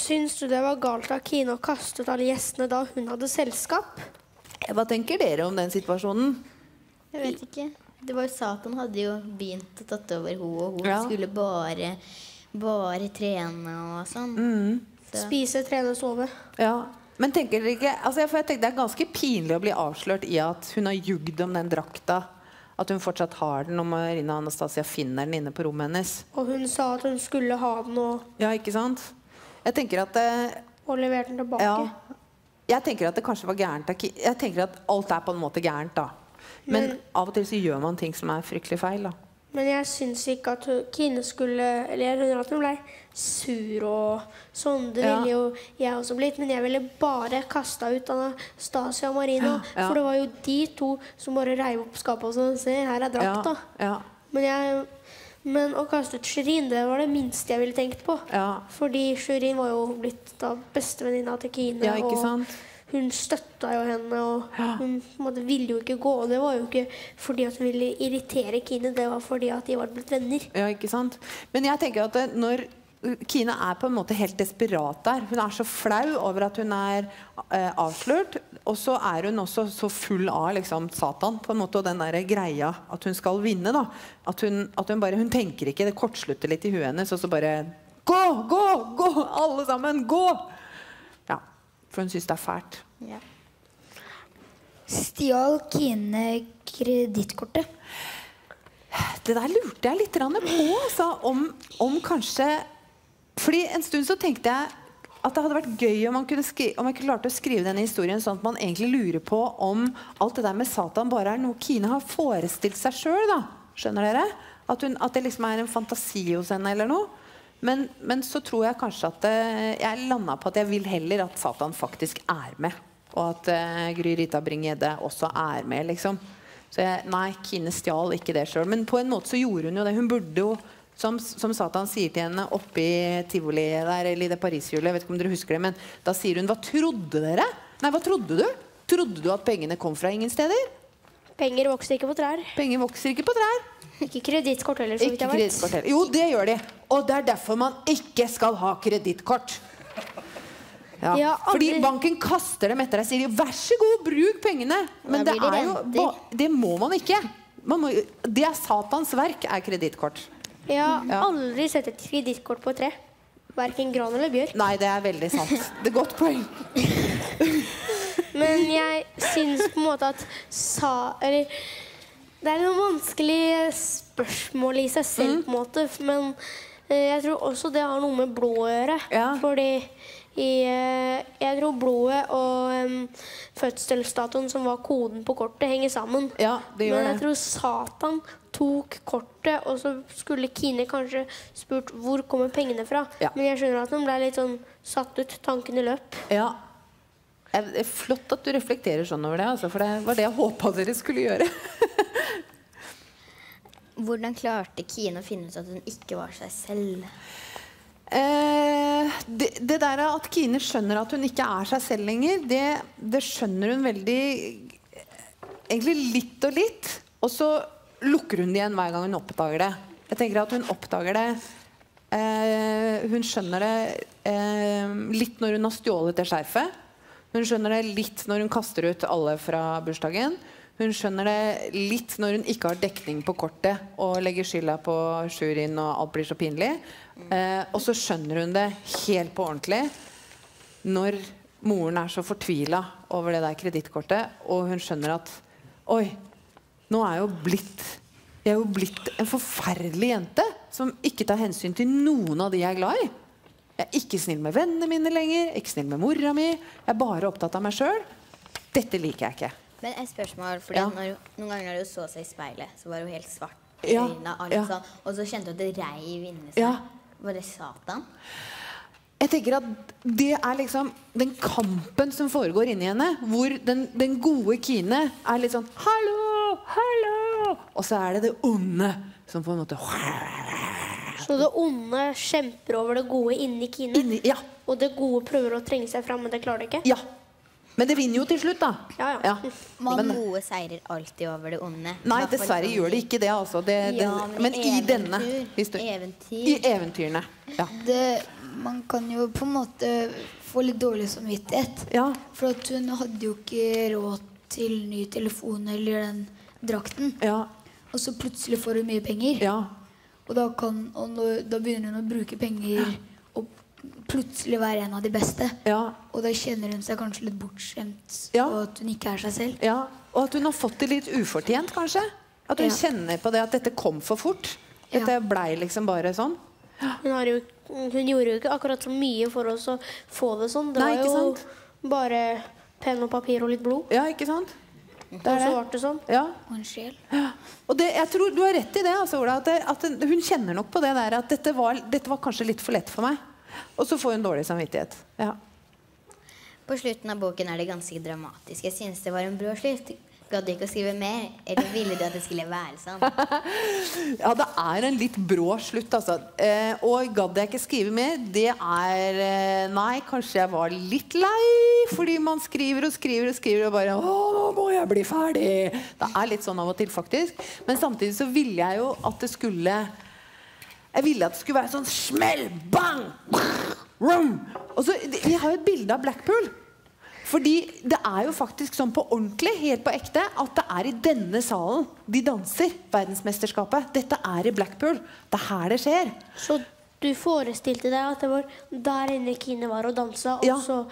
Syns du det var galt av Kine å kaste ut alle gjestene da hun hadde selskap? Hva tenker dere om den situasjonen? Jeg vet ikke. Det var jo Satan hadde jo begynt å tatt over henne, og hun Ja. skulle bare, bare trene og sånn. Mm. Så. Spise, trene, sove. Ja. Men tenker dere ikke altså, for jeg tenker Det er ganske pinlig å bli avslørt i at hun har jugd om den drakta. At hun fortsatt har den, og Marina Anastasia finner den inne på rommet hennes. Og hun sa at hun skulle ha den og, Ja, ikke sant? Jeg tenker at eh, og leverte den tilbake. Ja. Jeg tenker at det kanskje var gærent Jeg tenker at alt er på en måte gærent, da. Men, Men- av og til så gjør man ting som er fryktelig feil, da. Men jeg syns ikke at Kine skulle Eller jeg skjønner at hun ble sur og sånn. Det ville jo jeg også blitt. Men jeg ville bare kasta ut Anastasia og Marina. For det var jo de to som bare reiv opp skapet og sånn. Se, her er drakta. Men, jeg, men å kaste ut Shirin, det var det minste jeg ville tenkt på. ja. Fordi Shirin var jo blitt da bestevenninna til Kine. ja ikke og sant? Hun støtta jo henne, og hun på måte, ville jo ikke gå. Og det var jo ikke fordi hun ville irritere Kine, det var fordi at de var blitt venner. Ja, ikke sant? Men jeg tenker at når Kine er på en måte helt desperat der. Hun er så flau over at hun er eh, avslørt. Og så er hun også så full av liksom, Satan på en måte, og den der greia at hun skal vinne. da. At hun, at hun bare, hun tenker ikke, det kortslutter litt i huet hennes, og så bare Gå, gå, gå! Alle sammen, gå! For hun syns det er fælt. Ja. Stjal Kine kredittkortet? Det der lurte jeg litt på. Altså, om, om kanskje Fordi En stund så tenkte jeg at det hadde vært gøy om man kunne skri, om jeg klarte å skrive denne historien sånn at man egentlig lurer på om alt det der med Satan bare er noe Kine har forestilt seg sjøl. Skjønner dere? At, hun, at det liksom er en fantasi hos henne eller noe. Men, men så tror jeg kanskje at eh, jeg landa på at jeg vil heller at Satan faktisk er med. Og at uh, Gry Rita Bring-Gjedde også er med, liksom. Så jeg, nei, Kine stjal ikke det sjøl. Men på en måte så gjorde hun jo det. Hun burde jo, som, som Satan sier til henne oppi tivoli der, eller i det pariserhjulet, jeg vet ikke om dere husker det, men da sier hun Hva trodde dere? Nei, hva trodde du? Trodde du at pengene kom fra ingen steder? Penger vokser ikke på trær. Penger vokser ikke på trær. Ikke kredittkort heller, så vidt jeg vet. Jo, det gjør de. Og det er derfor man ikke skal ha kredittkort. Ja. Ja, Fordi banken kaster dem etter deg sier de, 'vær så god, bruk pengene'. Men det, er jo, det må man ikke. Man må, det er Satans verk, er kredittkort. Jeg har aldri sett et kredittkort på tre. Verken gran eller bjørk. Nei, det er veldig sant. Det er godt poeng. *laughs* Men jeg syns på en måte at sa Eller det er noen vanskelig spørsmål i seg selv, Mm. på en måte. Men eh, jeg tror også det har noe med blod å gjøre. Ja. Fordi i, eh, jeg tror blodet og um, fødselsdatoen, som var koden på kortet, henger sammen. Ja, det gjør Men jeg det. tror Satan tok kortet, og så skulle Kine kanskje spurt hvor kommer pengene fra. Ja. Men jeg skjønner at hun ble litt sånn satt ut. Tankene løp. Ja. Det er flott at du reflekterer sånn over det, altså, for det var det jeg håpa dere skulle gjøre. *laughs* Hvordan klarte Kine å finne ut at hun ikke var seg selv? Eh, det, det der at Kine skjønner at hun ikke er seg selv lenger, det, det skjønner hun veldig Egentlig litt og litt. Og så lukker hun det igjen hver gang hun oppdager det. Jeg tenker at hun oppdager det eh, Hun skjønner det eh, litt når hun har stjålet det skjerfet. Hun skjønner det litt når hun kaster ut alle fra bursdagen. Hun skjønner det litt når hun ikke har dekning på kortet og legger skylda på juryen og alt blir så pinlig. Eh, og så skjønner hun det helt på ordentlig når moren er så fortvila over det der kredittkortet, og hun skjønner at Oi, nå er jeg jo blitt Jeg er jo blitt en forferdelig jente som ikke tar hensyn til noen av de jeg er glad i. Jeg er ikke snill med vennene mine lenger, ikke snill med mora mi. Jeg er bare opptatt av meg sjøl. Dette liker jeg ikke. Men et spørsmål, fordi Ja. når, Noen ganger når hun så seg i speilet, så var hun helt svart. Ja, øynene, alt ja. sånn, og så kjente hun at det reiv inni seg. Ja. Var det Satan? Jeg tenker at Det er liksom den kampen som foregår inni henne, hvor den, den gode Kine er litt sånn Hallo! Hallo! Og så er det det onde som på en måte Så det onde kjemper over det gode inni Kine. inni, Ja. Og det gode prøver å trenge seg fram, men det klarer det ikke. ja. Men det vinner jo til slutt, da. Ja, ja. Det gode seirer alltid over det onde. Nei, dessverre gjør det ikke det. Altså. det, det Ja, men men i denne historien eventyr. I eventyrene. Ja. Det, man kan jo på en måte få litt dårlig samvittighet. ja. For at hun hadde jo ikke råd til ny telefon eller den drakten. Ja. Og så plutselig får hun mye penger. Ja. Og, da, kan, og når, da begynner hun å bruke penger og plutselig være en av de beste. Ja. Og da kjenner hun seg kanskje litt bortskjemt, Ja. og at hun ikke er seg selv. ja. Og at hun har fått det litt ufortjent, kanskje. At hun Ja. kjenner på det at dette kom for fort. Dette Ja. blei liksom bare sånn. Hun, har jo, hun gjorde jo ikke akkurat så mye for oss å få det sånn. Det Nei, var jo sant? bare penn og papir og litt blod. Ja, ikke sant? Det Og er så det. ble det sånn. Ja. Og en sjel. Og det, jeg tror du har rett i det, altså, Ola. At, det, at hun kjenner nok på det der at dette var, dette var kanskje litt for lett for meg. Og så får hun dårlig samvittighet. Ja. På slutten av boken er det ganske dramatisk. Jeg synes det var en brå slutt. Gadd ikke å skrive mer? Eller ville du at det skulle være sånn? *laughs* ja, det er en litt brå slutt, altså. Eh, og gadd jeg ikke skrive mer? Det er eh, Nei, kanskje jeg var litt lei. Fordi man skriver og skriver og skriver og bare Å, nå må jeg bli ferdig. Det er litt sånn av og til, faktisk. Men samtidig så ville jeg jo at det skulle Jeg ville at det skulle være sånn smell, bang, rum. Og så, Vi har jo et bilde av Blackpool. Fordi det er jo faktisk sånn på ordentlig, helt på ekte, at det er i denne salen de danser verdensmesterskapet. Dette er i Blackpool. Det er her det skjer. Så du forestilte deg at det var der inne Kine var og dansa, og Ja. så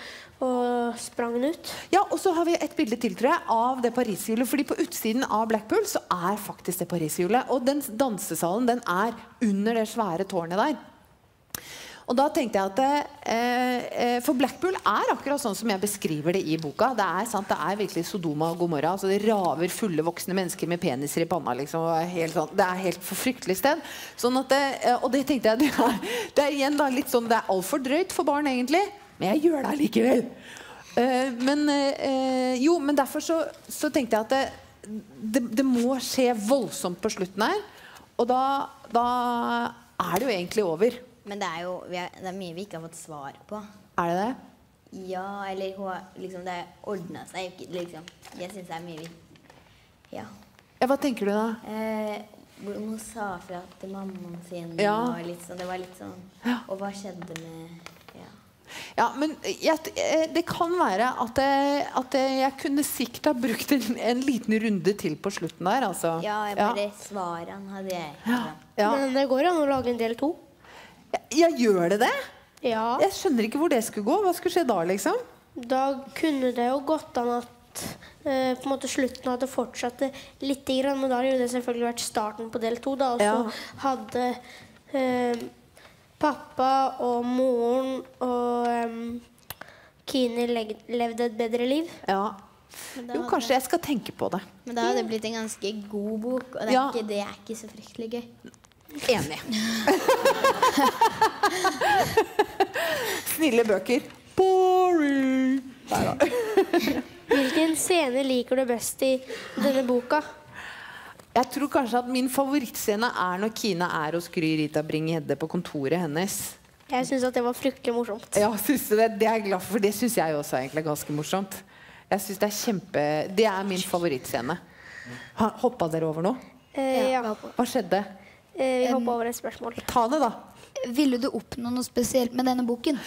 og sprang hun ut? Ja, Og så har vi et bilde til tror jeg, av det Pariserhjulet. Fordi på utsiden av Blackpool så er faktisk det Pariserhjulet. Og den dansesalen den er under det svære tårnet der. Og da tenkte jeg at eh, eh, For Blackpool er akkurat sånn som jeg beskriver det i boka. Det er sant, det er virkelig Sodoma og Gomorra. Altså det raver fulle voksne mennesker med peniser i panna. Liksom, sånn, det er helt forfryktelig sted. Sånn at eh, og det tenkte jeg *laughs* det er, det er igjen da litt sånn Det er altfor drøyt for barn, egentlig. Men jeg gjør det allikevel. Eh, men eh, jo, men derfor så, så tenkte jeg at det, det, det må skje voldsomt på slutten her. Og da, da er det jo egentlig over. Men det er jo vi er, det er mye vi ikke har fått svar på. Er det det? Ja, eller liksom Det ordna seg ikke, liksom. Jeg syns det er mye vi Ja. Ja, hva tenker du da? Eh, hun sa fra til mammaen sin Ja. og litt sånn. Det var litt sånn Og hva skjedde med Ja. Ja, men jeg, eh, det kan være at jeg, at jeg kunne sikkert ha brukt en, en liten runde til på slutten der. Altså. Ja, jeg bare svarene hadde jeg. Ja. Men det går an å lage en del to. Ja, gjør det det? Ja. Jeg skjønner ikke hvor det skulle gå. Hva skulle skje da, liksom? Da kunne det jo gått an at eh, på en måte slutten hadde fortsatt litt, men da hadde det selvfølgelig vært starten på del to. Da, og så Ja. hadde eh, pappa og moren og eh, Kini levd et bedre liv. Ja. Jo, kanskje jeg skal tenke på det. Men da hadde det blitt en ganske god bok, og det er, Ja. ikke, det er ikke så fryktelig gøy. Enig. *laughs* Snille bøker. Boring. Nei da. Hvilken scene liker du best i denne boka? Jeg tror kanskje at min favorittscene er når Kina er hos Gry Rita Bring-Gjedde på kontoret hennes. Jeg syns det var fryktelig morsomt. Ja, synes du det? det er jeg glad for, for det syns jeg også er ganske morsomt. Jeg synes Det er kjempe Det er min favorittscene. Hoppa dere over noe? Eh, ja. Hva skjedde? Eh, vi hopper over et spørsmål. Ta det, da. Ville du oppnå noe spesielt med denne boken?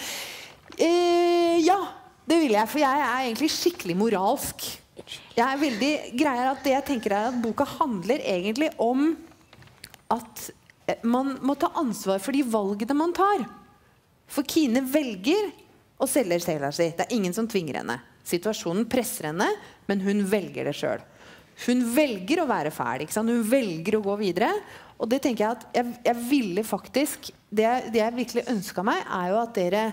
Eh, ja, det ville jeg. For jeg er egentlig skikkelig moralsk. Jeg er veldig greier at Det jeg tenker er at boka handler egentlig om at eh, man må ta ansvar for de valgene man tar. For Kine velger å selge sjela si. Det er ingen som tvinger henne. Situasjonen presser henne, men hun velger det sjøl. Hun velger å være fæl. Ikke sant? Hun velger å gå videre. Og det tenker jeg at jeg, jeg ville faktisk Det, det jeg virkelig ønska meg, er jo at dere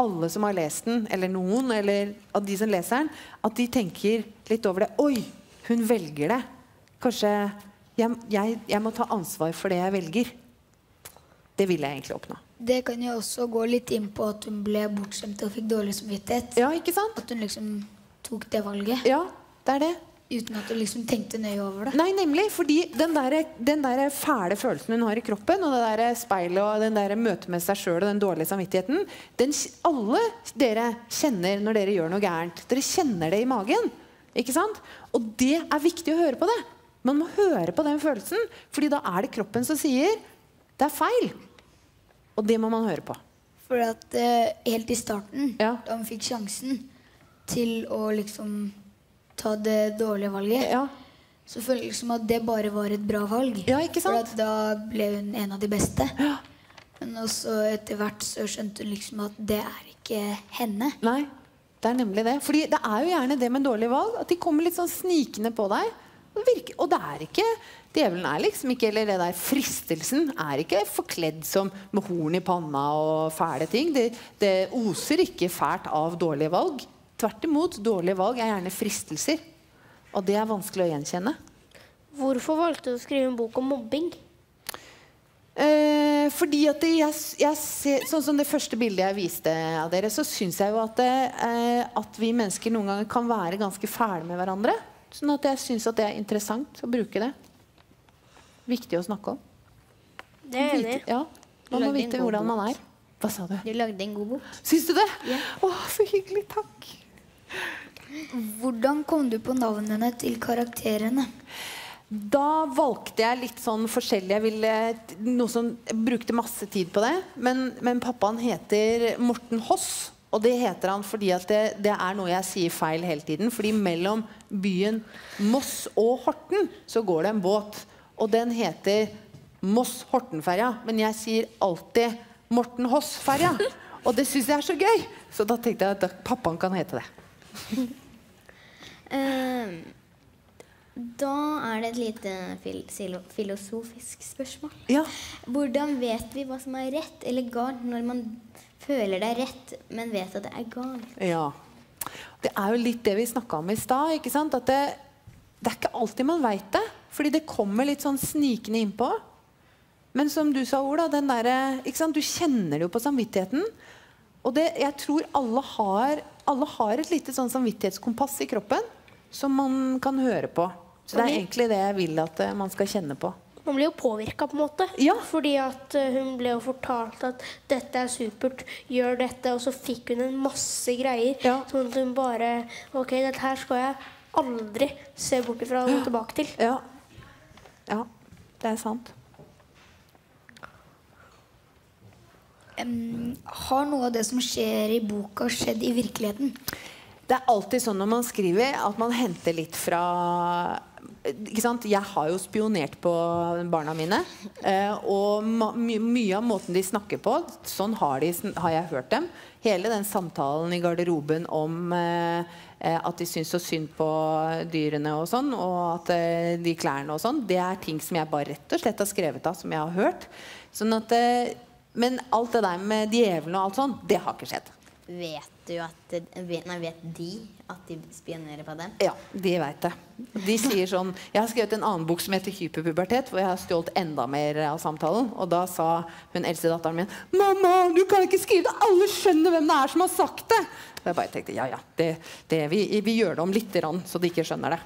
alle som har lest den, eller noen, eller av de som leser den, at de tenker litt over det. Oi, hun velger det. Kanskje jeg, jeg, jeg må ta ansvar for det jeg velger. Det vil jeg egentlig oppnå. Det kan jo også gå litt inn på at hun ble bortskjemt og fikk dårlig samvittighet. Ja, ikke sant? At hun liksom tok det valget Ja, det er det. Uten at du liksom tenkte nøye over det. Nei, nemlig. Fordi den der, den der fæle følelsen hun har i kroppen, og det der speilet og den der møtet med seg sjøl og den dårlige samvittigheten, den alle dere kjenner når dere gjør noe gærent. Dere kjenner det i magen. Ikke sant? Og det er viktig å høre på det. Man må høre på den følelsen, fordi da er det kroppen som sier det er feil. Og det må man høre på. For at eh, helt i starten, Ja. da hun fikk sjansen til å liksom ta det dårlige valget, Ja, så føler jeg liksom at det bare var et bra valg. Ja, ikke sant? For da ble hun en av de beste. Men også etter hvert så skjønte hun liksom at det er ikke henne. Nei, det er nemlig det. Fordi det er jo gjerne det med dårlige valg. At de kommer litt sånn snikende på deg. Og virker, og det er ikke Djevelen er liksom ikke Eller det der fristelsen er ikke forkledd som med horn i panna og fæle ting. Det, det oser ikke fælt av dårlige valg. Tvert imot, dårlige valg er gjerne fristelser. Og det er vanskelig å gjenkjenne. Hvorfor valgte du å skrive en bok om mobbing? Eh, fordi at det, jeg, jeg ser, Sånn som det første bildet jeg viste av dere, så syns jeg jo at, det, eh, at vi mennesker noen ganger kan være ganske fæle med hverandre. Sånn at jeg syns at det er interessant å bruke det. Viktig å snakke om. Det er enig. Ja, Man må vite god hvordan man er. Hva sa du? Du lagde en god bok. Syns du det? Å, så hyggelig. Takk. Hvordan kom du på navnene til karakterene? Da valgte jeg litt sånn forskjellig. Jeg ville noe som jeg brukte masse tid på det. Men, men pappaen heter Morten Hoss. Og det heter han fordi det, det er noe jeg sier feil hele tiden. Fordi mellom byen Moss og Horten så går det en båt. Og den heter Moss-Horten-ferja. Men jeg sier alltid Morten Hoss-ferja. Og det syns jeg er så gøy! Så da tenkte jeg at pappaen kan hete det. *laughs* Ehm, da er det et lite fil filosofisk spørsmål. Ja. Hvordan vet vi hva som er rett eller galt når man føler det er rett, men vet at det er galt? Ja. Det er jo litt det vi snakka om i stad. At det, det er ikke alltid man veit det. Fordi det kommer litt sånn snikende innpå. Men som du sa, Ola, sant? du kjenner det jo på samvittigheten. Og det, jeg tror alle har, alle har et lite sånn samvittighetskompass i kroppen som man kan høre på. Så det er egentlig det jeg vil at eh, man skal kjenne på. Man blir jo påvirka, på en måte. Ja. Fordi at eh, hun ble jo fortalt at 'dette er supert, gjør dette', og så fikk hun en masse greier. Ja. Sånn at hun bare 'Ok, dette her skal jeg aldri se bort ifra og tilbake til'. Ja. ja, det er sant. Har noe av det som skjer i boka, skjedd i virkeligheten? Det er alltid sånn når man skriver at man henter litt fra ikke sant? Jeg har jo spionert på barna mine. eh, og my mye av måten de snakker på, sånn har, de, har jeg hørt dem. Hele den samtalen i garderoben om eh, eh, at de syns så synd på dyrene og sånn, og at eh, de klærne og sånn, det er ting som jeg bare rett og slett har skrevet av, som jeg har hørt. Sånn at, eh, men alt det der med djevelen og alt sånn, det har ikke skjedd. Vet du at Nei, vet de at de spionerer på dem? Ja, de veit det. De sier sånn Jeg har skrevet en annen bok som heter Hyperpubertet, hvor jeg har stjålet enda mer av samtalen. Og da sa hun eldste datteren min 'Mamma, du kan ikke skrive det! Alle skjønner hvem det er som har sagt det!' Jeg bare tenkte ja, ja, det, det, vi, vi gjør det om lite grann, så de ikke skjønner det.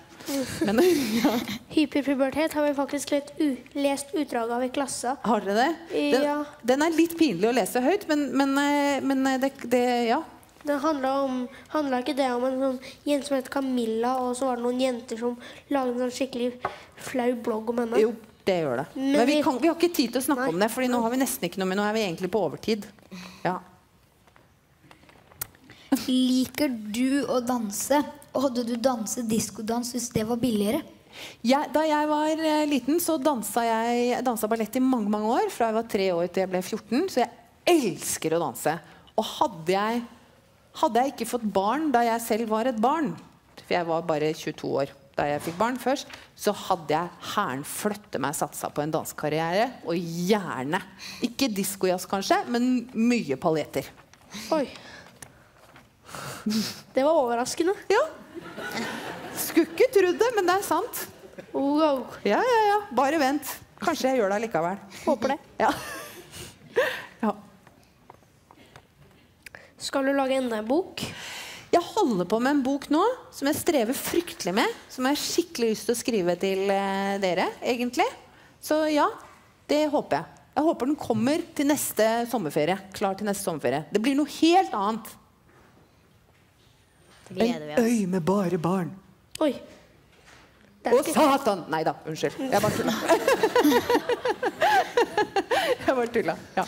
Men *laughs* ja. Hyperpubertet har vi faktisk litt lest utdrag av i klassa. Har dere det? Den, Ja. den er litt pinlig å lese høyt, men, men, eh, men eh, det, det Ja. Det handla om handla ikke det om en sånn jente som het Camilla, og så var det noen jenter som lagde en sånn skikkelig flau blogg om henne? Jo, det gjør det. Men vi- kan, vi har ikke tid til å snakke Nei. om det, for nå har vi nesten ikke noe med Nå er vi egentlig på overtid. Ja. Liker du å danse? Og hadde du danset diskodans hvis det var billigere? Jeg, da jeg var eh, liten, så dansa jeg, jeg dansa ballett i mange mange år. Fra jeg var tre år til jeg ble 14. Så jeg elsker å danse. Og hadde jeg, hadde jeg ikke fått barn da jeg selv var et barn, for jeg var bare 22 år da jeg fikk barn først, så hadde jeg hæren flytte meg satsa på en dansekarriere. Og gjerne Ikke diskojazz, kanskje, men mye paljetter. Oi. Det var overraskende. Ja. Skulle ikke trodd det, men det er sant. Wow. Ja, ja, ja. Bare vent. Kanskje jeg gjør det likevel. Håper det. Ja. ja. Skal du lage enda en bok? Jeg holder på med en bok nå som jeg strever fryktelig med. Som jeg har skikkelig lyst til å skrive til eh, dere, egentlig. Så ja, det håper jeg. Jeg håper den kommer til neste sommerferie. Klar til neste sommerferie. Det blir noe helt annet. Oss. øy med bare barn. Oi. Ikke satan! Nei da, unnskyld. Jeg bare tulla. *laughs* jeg bare tulla. Ja.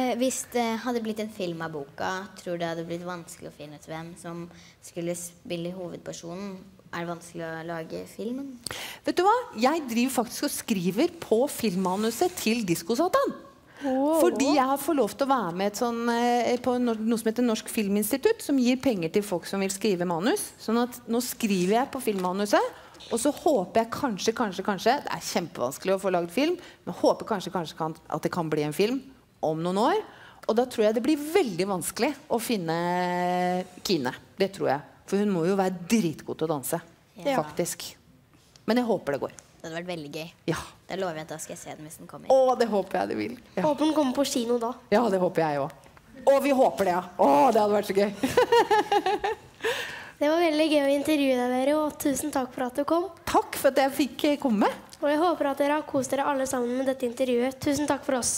Eh, hvis det hadde blitt en film av boka, tror du det hadde blitt vanskelig å finne ut hvem som skulle spille hovedpersonen? Er det vanskelig å lage filmen? Vet du hva? Jeg driver faktisk og skriver på filmmanuset til Diskosatan. Fordi jeg har fått lov til å være med sånn, eh, på noe som heter Norsk Filminstitutt, som gir penger til folk som vil skrive manus. Sånn at nå skriver jeg på filmmanuset, og så håper jeg kanskje, kanskje, kanskje Det er kjempevanskelig å få lagd film, men håper kanskje, kanskje kan, at det kan bli en film om noen år. Og da tror jeg det blir veldig vanskelig å finne Kine. Det tror jeg. For hun må jo være dritgod til å danse. Ja. Faktisk. Men jeg håper det går. Det hadde vært veldig gøy. Ja. Da lover jeg at da skal jeg se den hvis den kommer. Å, det håper jeg det vil. Ja, Håper den kommer på kino da. ja det håper jeg òg. Å, vi håper det, ja. Å, det hadde vært så gøy. Det var veldig gøy å intervjue deg, dere, og tusen takk for at du kom. Takk for at jeg fikk eh, komme. Og jeg håper at dere har kost dere alle sammen med dette intervjuet. Tusen takk for oss.